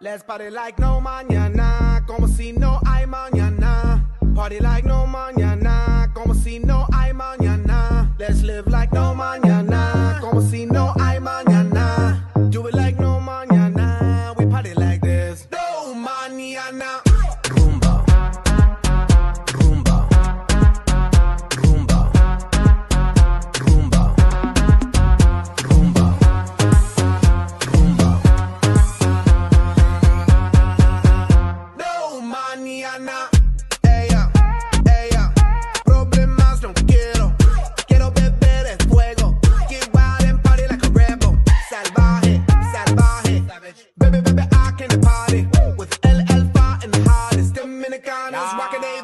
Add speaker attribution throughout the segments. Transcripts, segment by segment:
Speaker 1: Let's party like no mañana, como si no hay mañana. Party like no mañana, como si no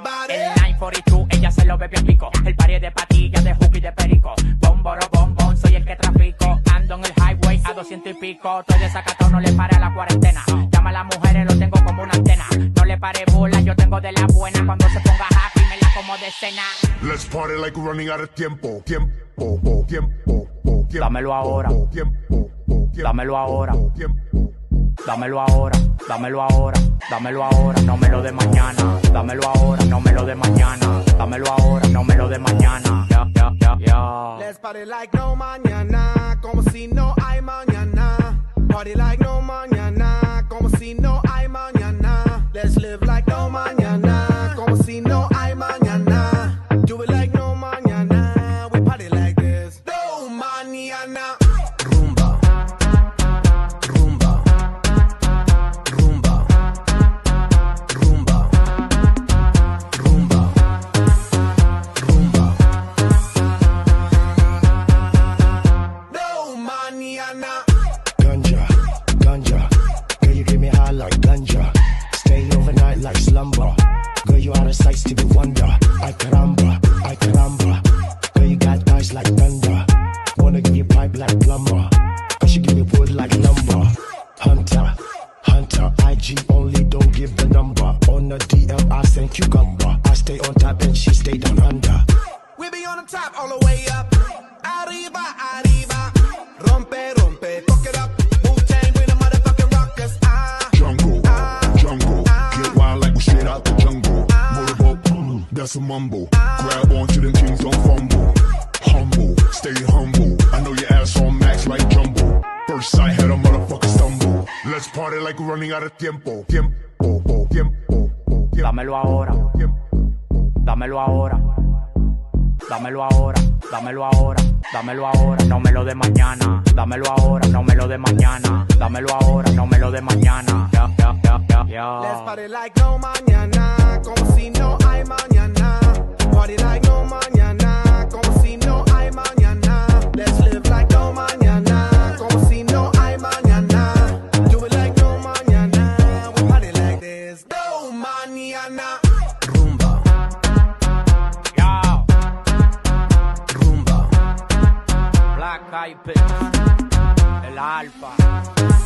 Speaker 1: body.
Speaker 2: El 942, ella se lo bebe en pico. El party de patillas, de hook y de perico. Bomboro, bombón, soy el que trafico. Ando en el highway a 200 y pico. Estoy desacatado, no le pare a la cuarentena. Llama a las mujeres, lo tengo como una antena. No le pare bola, yo tengo de la buena. Cuando se ponga happy, me la como de cena.
Speaker 3: Let's party like we're running out of tiempo. Tiempo, tiempo, tiempo. tiempo,
Speaker 2: Dámelo ahora.
Speaker 3: Tiempo, tiempo,
Speaker 2: Dámelo ahora.
Speaker 3: Tiempo.
Speaker 2: Dámelo ahora, dámelo ahora, dámelo ahora, no me lo de mañana. Dámelo ahora, no me lo de mañana. Dámelo ahora, no me lo de mañana. Ya, ya, ya, ya.
Speaker 1: Let's party like no mañana, como si no hay mañana. Party like no mañana, como si no hay like
Speaker 4: ganja. Stay overnight like slumber. Girl, you out of sight to be wonder. I caramba, I caramba. Girl, you got eyes like thunder. Wanna give you pipe like plumber. Cause you give me wood like lumber. Hunter, hunter. IG only, don't give the number. On the DM, I send cucumber. I stay on top and she stay down under.
Speaker 1: We be on the top all the way up. Arriba, arriba.
Speaker 3: That's a mumble. Grab onto them kings, don't fumble. Humble, stay humble. I know your ass on max like jumbo. First sight had a motherfucker stumble. Let's party like we're running out of tiempo. Tiempo, tiempo, tiempo.
Speaker 2: Dámelo ahora, dámelo ahora. Dámelo ahora, dámelo ahora, dámelo ahora, no me lo de mañana. Dámelo ahora, no me lo de mañana. Dámelo ahora, no me lo de mañana. Ya, ya, ya.
Speaker 1: let's party like no mañana. Mañana. Rumba,
Speaker 2: Ya,
Speaker 1: rumba.
Speaker 2: Black Eyed el alfa.